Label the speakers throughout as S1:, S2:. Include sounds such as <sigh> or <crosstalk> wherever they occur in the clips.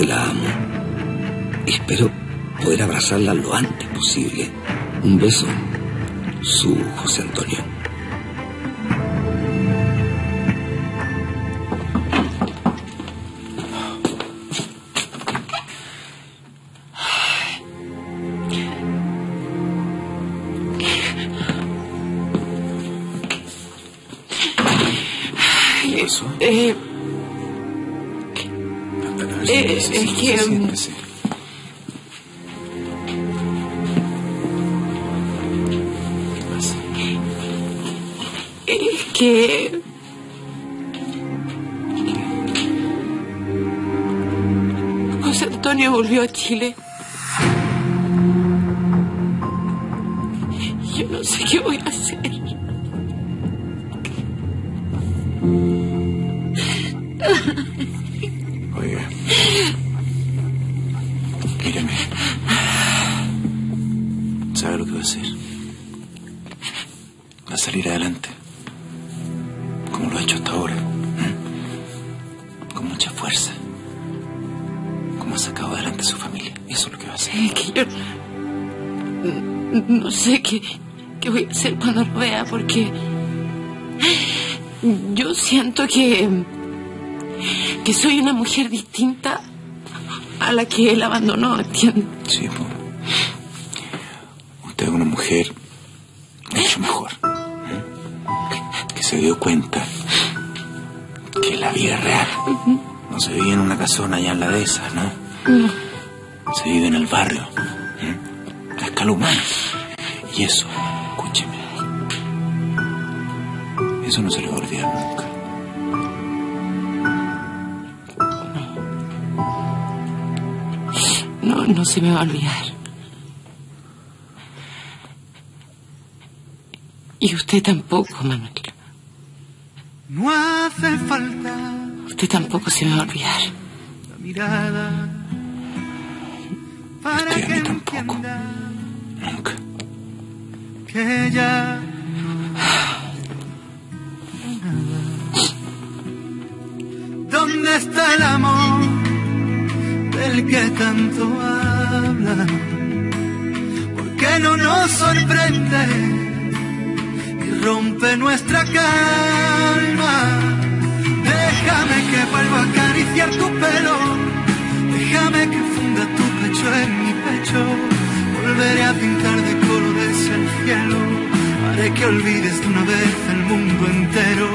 S1: que la amo. Y espero poder abrazarla lo antes posible. Un beso, su José Antonio.
S2: Eh, es que...
S3: Siéntese. ¿Qué pasa?
S2: Es que... José Antonio volvió a Chile. Yo no sé qué voy a hacer.
S3: A salir adelante. Como lo ha hecho hasta ahora. ¿m? Con mucha fuerza. Como ha sacado adelante a su familia. Eso es lo que va a hacer.
S2: Es que yo no, sé qué, qué voy a hacer cuando lo vea porque yo siento que que soy una mujer distinta a la que él abandonó, ¿entiendes?
S3: Sí, po. Usted es una mujer mucho mejor. Se dio cuenta que la vida es real. No se vive en una casona allá en la dehesa, ¿no? Se vive en el barrio. ¿m? A escala humana. Y eso, escúcheme. Eso no se le va a olvidar nunca.
S2: No, no se me va a olvidar. Y usted tampoco, Manuel.
S4: No hace falta
S2: Usted tampoco se me va a olvidar.
S4: la mirada para
S3: Usted a
S4: que
S3: mí tampoco.
S4: entienda
S3: Nunca.
S4: que ya ¿Dónde está el amor del que tanto habla? ¿Por qué no nos sorprende y rompe nuestra calma? Vuelva a acariciar tu pelo, déjame que funda tu pecho en mi pecho, volveré a pintar de colores el cielo, haré que olvides de una vez el mundo entero,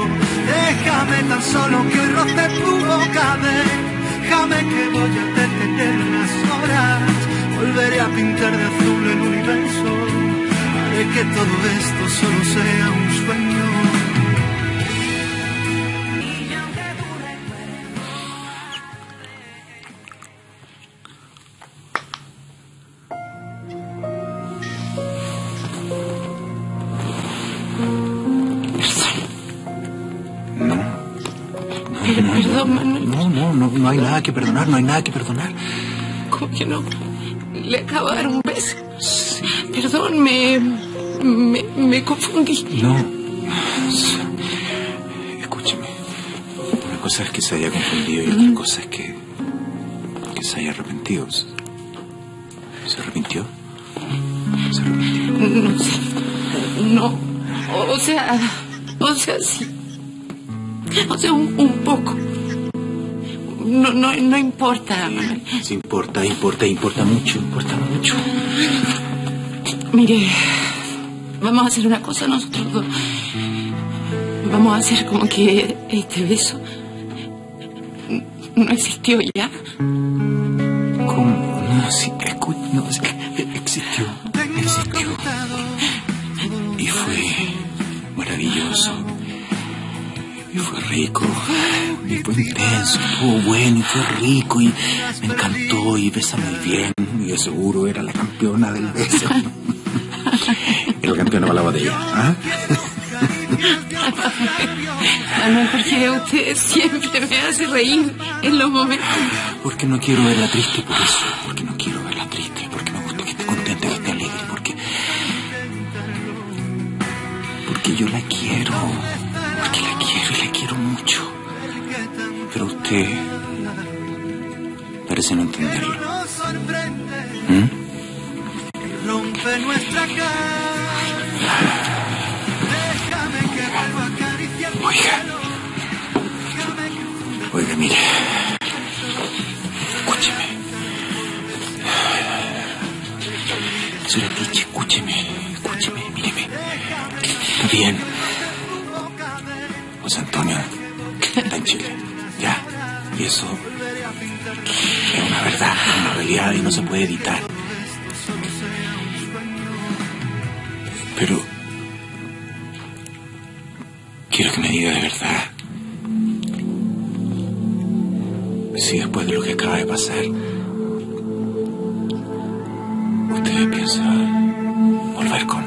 S4: déjame tan solo que roce tu boca, déjame que voy a detener unas horas, volveré a pintar de azul el universo, haré que todo esto solo sea un sueño.
S2: Pero,
S3: no,
S2: perdón, Manuel.
S3: no, no, no, no hay nada que perdonar, no hay nada que perdonar.
S2: ¿Cómo que no? Le acabo de dar un beso. Perdón, me, me, me confundí.
S3: No. Escúcheme. Una cosa es que se haya confundido y otra cosa es que. que se haya arrepentido. ¿Se arrepintió? ¿Se arrepintió?
S2: No sé. No. O sea, o sea, sí. O sea, un, un poco. No, no, no importa, Manuel.
S3: Sí, importa, importa, importa mucho, importa mucho.
S2: Mire, vamos a hacer una cosa nosotros dos. Vamos a hacer como que este beso no existió ya.
S3: ¿Cómo? No, sí, no, sí, rico. Y fue intenso. Estuvo bueno y fue rico. Y me encantó. Y besa muy bien. Y yo seguro era la campeona del beso. <laughs> Era la campeona para la botella. ¿ah? <laughs>
S2: Manuel, porque usted siempre me hace reír en los momentos.
S3: Porque no quiero verla triste por eso. Porque no quiero verla triste. Porque me gusta que esté contenta, que esté alegre. Porque. Porque yo la quiero. Quiero mucho. Pero usted. parece no entenderlo.
S4: ¿Mm? Rompe nuestra
S3: Oiga. Oiga, mire. Escúcheme. Señora Tichi, escúcheme. Escúcheme, míreme. Está bien. José Antonio está en Chile. Ya. Y eso es una verdad, una realidad y no se puede evitar. Pero quiero que me diga de verdad si después de lo que acaba de pasar usted piensa volver con